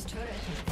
Team's turret has